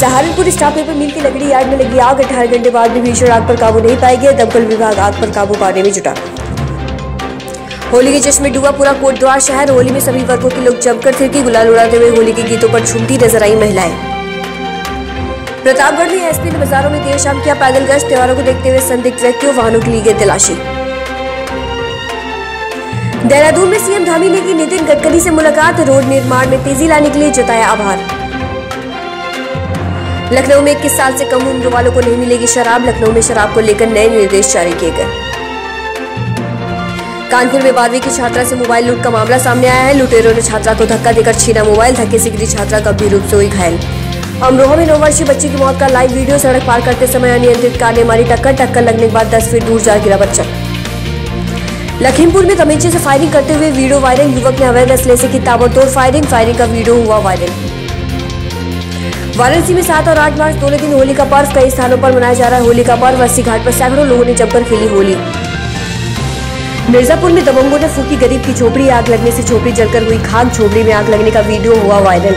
Saharanpur staff paper मिल की लकड़ी yard में लगी आग। अठारह घंटे बाद भी भीषण आग पर काबू नहीं पाई गई। दमकल विभाग आग पर काबू पाने में जुटा। होली के जश्न में डूबा पूरा कोटद्वार शहर। होली में सभी वर्गों के लोग जमकर थिरकी। गुलाल उड़ाते हुए होली के गीतों पर झूमती नज़र आई महिलाएँ। प्रतापगढ़ में एसपी ने बाजारों में देर शाम किया पैदल गश्त। त्योहारों को देखते हुए संदिग्ध व्यक्तियों वाहनों की ली गई तलाशी। देहरादून में सीएम धामी ने की नितिन गडकरी से मुलाकात। रोड निर्माण में तेज़ी लाने के लिए जताया आभार। लखनऊ में इक्कीस साल से कम उम्र वालों को नहीं मिलेगी शराब। लखनऊ में शराब को लेकर नए निर्देश जारी किए गए। कानपुर में बारहवीं की छात्रा से मोबाइल लूट का मामला सामने आया है। लुटेरों ने छात्रा को धक्का देकर छीना मोबाइल, धक्के से गिरी छात्रा गंभीर रूप से हुई घायल। अमरोहा में नौ वर्षीय बच्ची की मौत का लाइव वीडियो सड़क पार करते समय अनियंत्रित कार ने मारी टक्कर। टक्कर लगने के बाद दस फीट दूर जा गिरा बच्चा। लखीमपुर में तमीचे से फायरिंग करते हुए वीडियो वायरल। युवक ने अवैध असले से की ताबड़तोड़ फायरिंग। फायरिंग का वीडियो हुआ वायरल। वाराणसी में सात और आठ मार्च दोनों दिन होली का पर्व कई स्थानों पर मनाया जा रहा है। होली का पर्व अस्सी घाट पर सैकड़ों लोगों ने जमकर खेली होली। मिर्जापुर में दबंगों ने फूकी गरीब की झोपड़ी आग लगने से झोपड़ी जलकर हुई खाक। झोपड़ी में आग लगने का वीडियो हुआ वायरल।